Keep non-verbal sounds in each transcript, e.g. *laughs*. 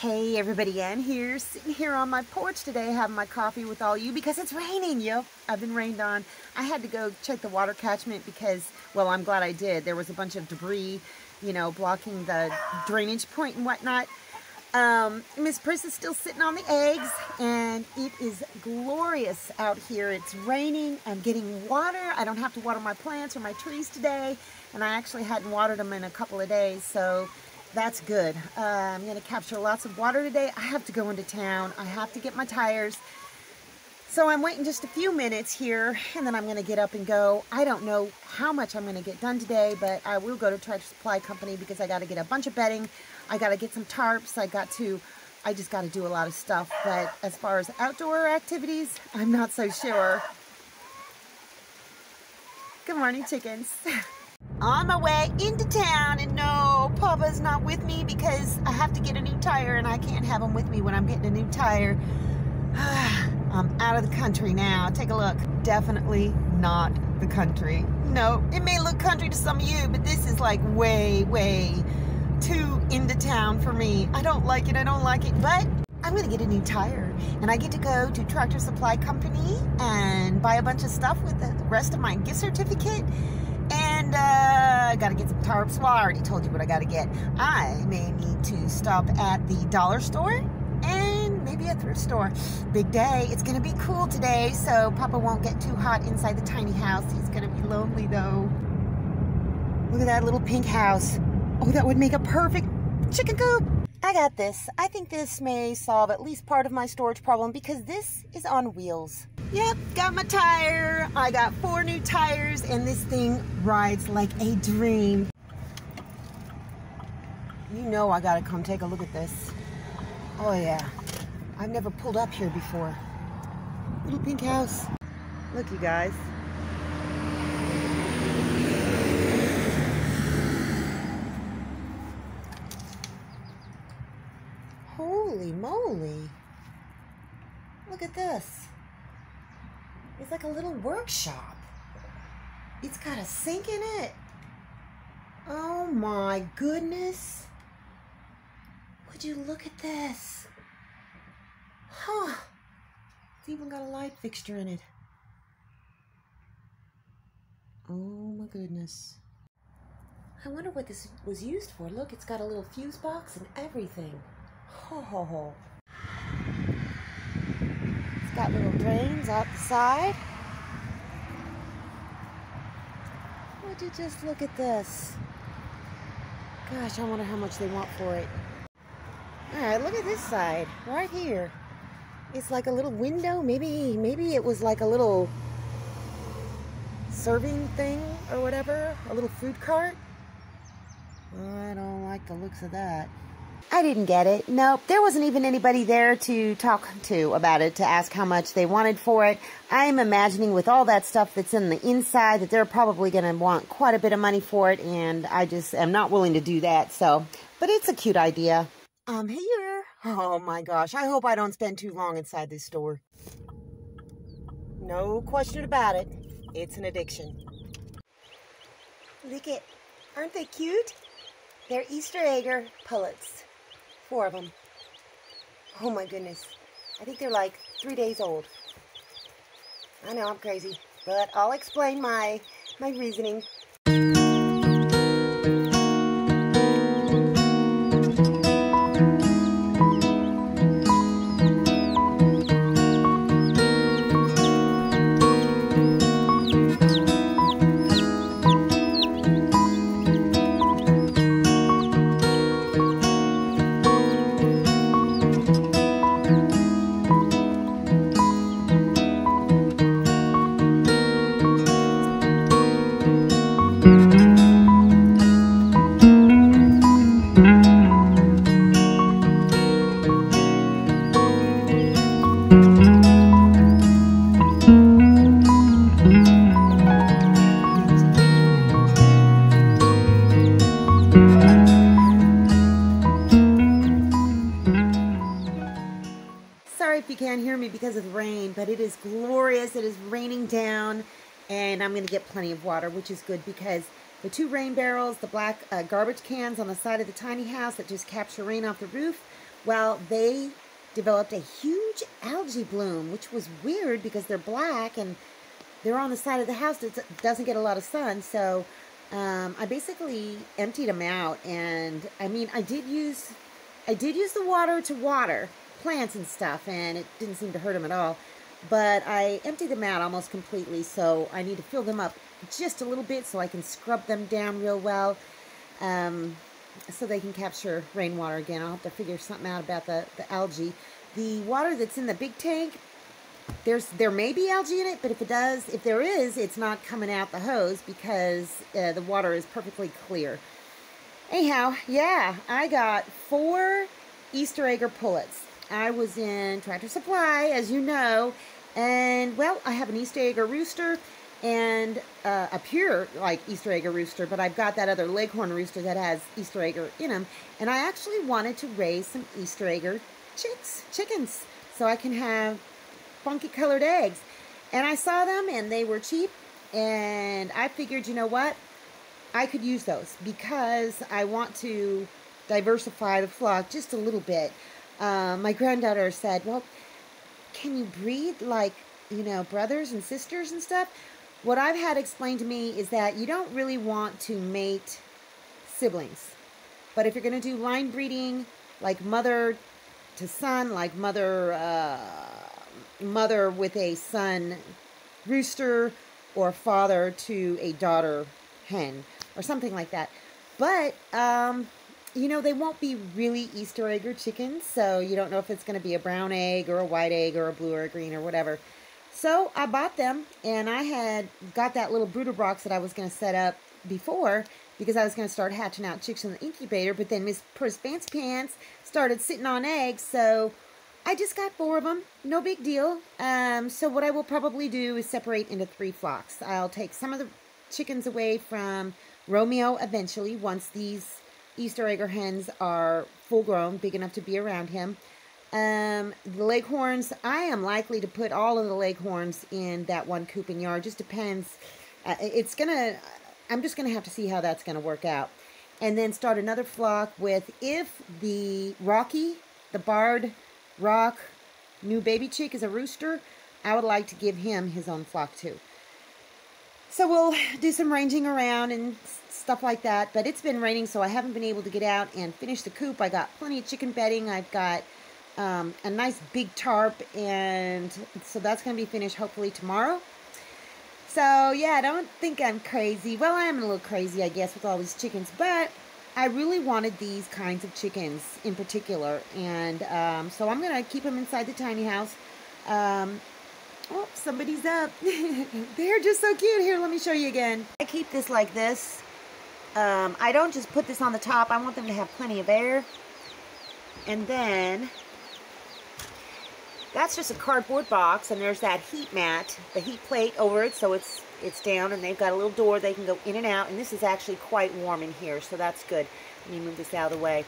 Hey everybody, Ann here, sitting here on my porch today having my coffee with all you because it's raining. Yep, I've been rained on. I had to go check the water catchment because, well, I'm glad I did. There was a bunch of debris, you know, blocking the drainage point and whatnot. Um, Miss Pris is still sitting on the eggs and it is glorious out here. It's raining. I'm getting water. I don't have to water my plants or my trees today. And I actually hadn't watered them in a couple of days. So that's good. Uh, I'm going to capture lots of water today. I have to go into town. I have to get my tires. So I'm waiting just a few minutes here and then I'm going to get up and go. I don't know how much I'm going to get done today, but I will go to Tractor Supply Company because I got to get a bunch of bedding. I got to get some tarps. I got to, I just got to do a lot of stuff. But as far as outdoor activities, I'm not so sure. Good morning, chickens. *laughs* on my way into town and no papa's not with me because i have to get a new tire and i can't have him with me when i'm getting a new tire. *sighs* I'm out of the country now. Take a look. Definitely not the country. No it may look country to some of you but this is like way way too into town for me. I don't like it. I don't like it. But I'm gonna get a new tire and I get to go to Tractor Supply Company and buy a bunch of stuff with the rest of my gift certificate and uh, I gotta get some tarps. Well, I already told you what I gotta get. I may need to stop at the dollar store and maybe a thrift store. Big day. It's gonna be cool today, so Papa won't get too hot inside the tiny house. He's gonna be lonely though. Look at that little pink house. Oh, that would make a perfect chicken coop. I got this. I think this may solve at least part of my storage problem because this is on wheels. Yep, got my tire. I got four new tires and this thing rides like a dream. You know I gotta come take a look at this. Oh yeah, I've never pulled up here before. Little pink house. Look you guys. Holy moly. Look at this. It's like a little workshop. It's got a sink in it. Oh my goodness. Would you look at this? Huh. It's even got a light fixture in it. Oh my goodness. I wonder what this was used for. Look, it's got a little fuse box and everything. Ho. It's got little drains out the side. Would you just look at this? Gosh, I wonder how much they want for it. Alright, look at this side, right here. It's like a little window. Maybe, maybe it was like a little serving thing or whatever. A little food cart. I don't like the looks of that. I didn't get it. Nope, there wasn't even anybody there to talk to about it, to ask how much they wanted for it. I'm imagining with all that stuff that's in the inside that they're probably going to want quite a bit of money for it, and I just am not willing to do that, so. But it's a cute idea. Um, I'm here. Oh my gosh, I hope I don't spend too long inside this store. No question about it. It's an addiction. Look at, aren't they cute? They're Easter egger pullets. Four of them. Oh my goodness. I think they're like three days old. I know I'm crazy, but I'll explain my my reasoning can't hear me because of the rain, but it is glorious. It is raining down, and I'm going to get plenty of water, which is good because the two rain barrels, the black uh, garbage cans on the side of the tiny house that just capture rain off the roof, Well, they developed a huge algae bloom, which was weird because they're black and they're on the side of the house that doesn't get a lot of sun. So um, I basically emptied them out, and I mean, I did use, I did use the water to water plants and stuff, and it didn't seem to hurt them at all. But I emptied them out almost completely, so I need to fill them up just a little bit so I can scrub them down real well, um, so they can capture rainwater again. I'll have to figure something out about the, the algae. The water that's in the big tank, there's there may be algae in it, but if it does, if there is, it's not coming out the hose because uh, the water is perfectly clear. Anyhow, yeah, I got four Easter egger pullets. I was in Tractor Supply, as you know, and well, I have an Easter egger rooster and uh, a pure like Easter egger rooster, but I've got that other leghorn rooster that has Easter egger in them, and I actually wanted to raise some Easter egger chicks, chickens, so I can have funky colored eggs. And I saw them and they were cheap. And I figured, you know what? I could use those because I want to diversify the flock just a little bit. Uh, my granddaughter said, well, can you breed like, you know, brothers and sisters and stuff? What I've had explained to me is that you don't really want to mate siblings. But if you're going to do line breeding, like mother to son, like mother uh, mother with a son rooster or father to a daughter hen or something like that. But, um, you know, they won't be really Easter egger chickens, so you don't know if it's going to be a brown egg or a white egg or a blue or a green or whatever. So I bought them, and I had got that little brooder box that I was going to set up before because I was going to start hatching out chicks in the incubator, but then Miss Purse Fancy Pants started sitting on eggs, so I just got four of them. No big deal. Um, so what I will probably do is separate into three flocks. I'll take some of the chickens away from Romeo eventually once these Easter egger hens are full grown, big enough to be around him. Um, the leghorns, I am likely to put all of the leghorns in that one coop and yard. Just depends. Uh, it's going to, I'm just going to have to see how that's going to work out. And then start another flock with, if the Rocky, the barred Rock, new baby chick is a rooster. I would like to give him his own flock too. So we'll do some ranging around and stuff like that. But it's been raining, so I haven't been able to get out and finish the coop. I got plenty of chicken bedding. I've got um, a nice big tarp, and so that's going to be finished hopefully tomorrow. So yeah, I don't think I'm crazy. Well, I am a little crazy, I guess, with all these chickens, but I really wanted these kinds of chickens in particular, and um, so I'm going to keep them inside the tiny house. Um, oh, somebody's up. *laughs* They're just so cute. Here, let me show you again. I keep this like this. Um, I don't just put this on the top. I want them to have plenty of air. And then, that's just a cardboard box, and there's that heat mat, the heat plate over it, so it's it's down and they've got a little door they can go in and out and this is actually quite warm in here so that's good let me move this out of the way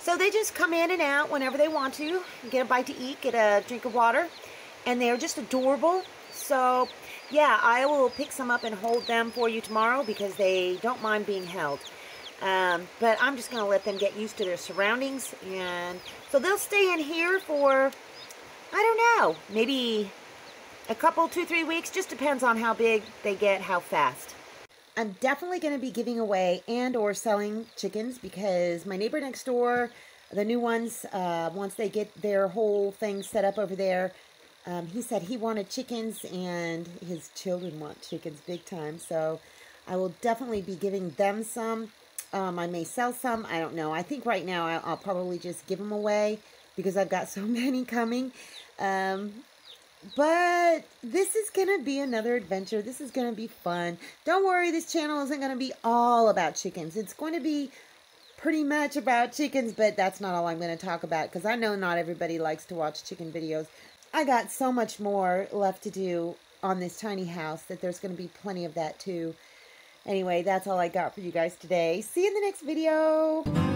so they just come in and out whenever they want to get a bite to eat get a drink of water and they're just adorable so yeah I will pick some up and hold them for you tomorrow because they don't mind being held um, but I'm just going to let them get used to their surroundings and so they'll stay in here for I don't know maybe a couple, two, three weeks. Just depends on how big they get, how fast. I'm definitely going to be giving away and or selling chickens because my neighbor next door, the new ones, uh, once they get their whole thing set up over there, um, he said he wanted chickens and his children want chickens big time. So I will definitely be giving them some. Um, I may sell some. I don't know. I think right now I'll, I'll probably just give them away because I've got *laughs* so many coming. Um, but this is going to be another adventure. This is going to be fun. Don't worry, this channel isn't going to be all about chickens. It's going to be pretty much about chickens, but that's not all I'm going to talk about because I know not everybody likes to watch chicken videos. I got so much more left to do on this tiny house that there's going to be plenty of that too. Anyway, that's all I got for you guys today. See you in the next video.